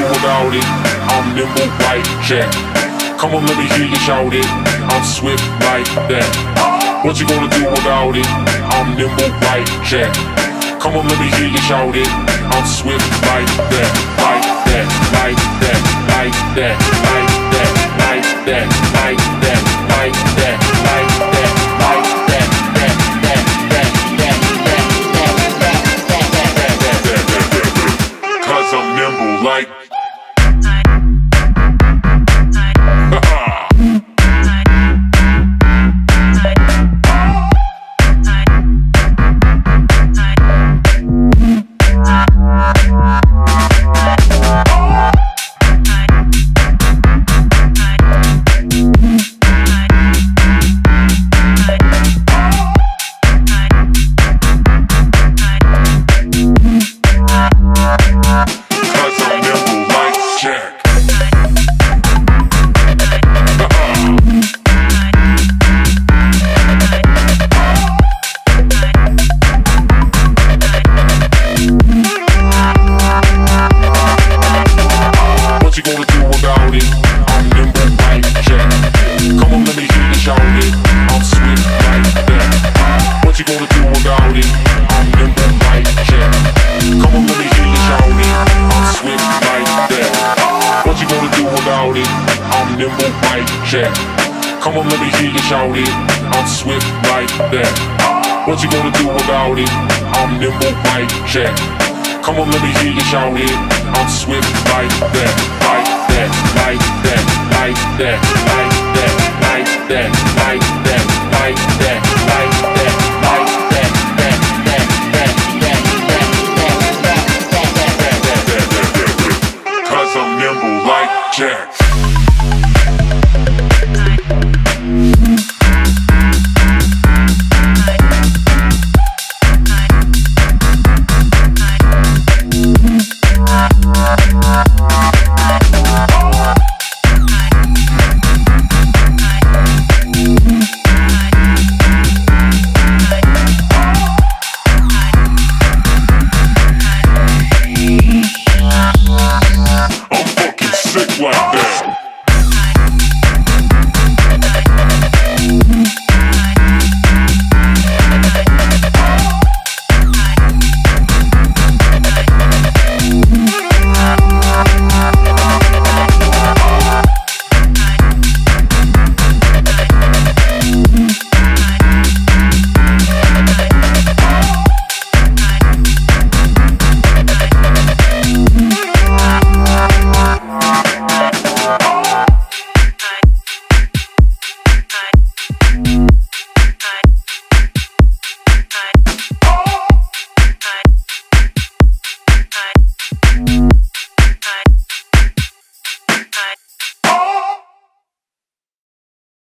without it. I'm nimble like Jack. Come on, let me hear you shout it. I'm swift like that. What you gonna do without it? I'm nimble like Jack. Come on, let me hear you shout it. I'm swift like that, like that, like that, like that, like that, I'm nimble like Jack. Come on, let me hear you shout it. I'm swift like that. What you gonna do about it? I'm nimble like Jack. Come on, let me hear you shout it. I'm swift like that, people like Jack.